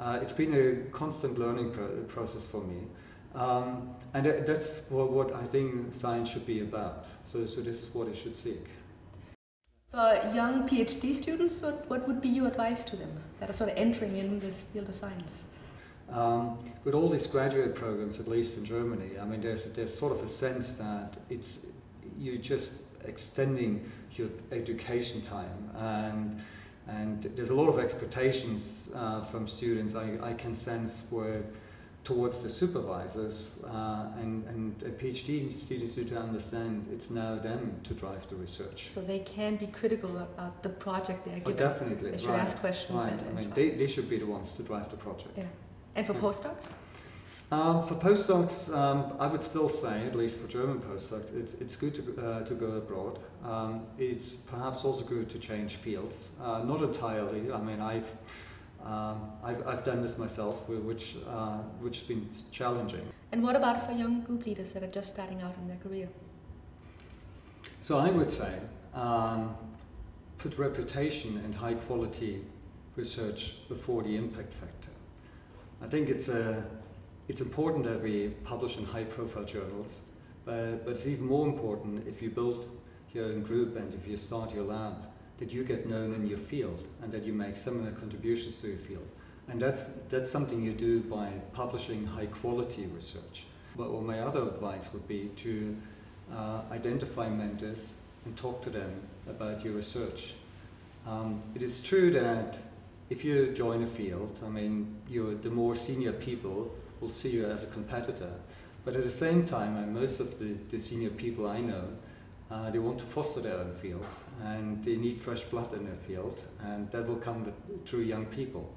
Uh, it's been a constant learning pro process for me. Um, and that's what, what, I think science should be about. So, so this is what it should seek. For young PhD students, what, what would be your advice to them that are sort of entering in this field of science? Um, with all these graduate programs, at least in Germany, I mean, there's, there's sort of a sense that it's you're just extending your education time and and there's a lot of expectations uh, from students I, I can sense where towards the supervisors uh, and, and PhD students need to understand it's now them to drive the research. So they can be critical about the project they're oh, given. Oh, definitely. They should right. ask questions. Right. And, and I mean, they, they should be the ones to drive the project. Yeah. And for yeah. postdocs? Um, for postdocs, um, I would still say, at least for German postdocs, it's, it's good to, uh, to go abroad. Um, it's perhaps also good to change fields. Uh, not entirely. I mean, I've, um, I've, I've done this myself, which, uh, which has been challenging. And what about for young group leaders that are just starting out in their career? So I would say, um, put reputation and high quality research before the impact factor. I think it's a it's important that we publish in high profile journals, but, but it's even more important if you build your own group and if you start your lab, that you get known in your field and that you make similar contributions to your field. And that's, that's something you do by publishing high quality research. But well, my other advice would be to uh, identify mentors and talk to them about your research. Um, it is true that if you join a field, I mean, you're, the more senior people will see you as a competitor. But at the same time, uh, most of the, the senior people I know, uh, they want to foster their own fields and they need fresh blood in their field and that will come with, through young people.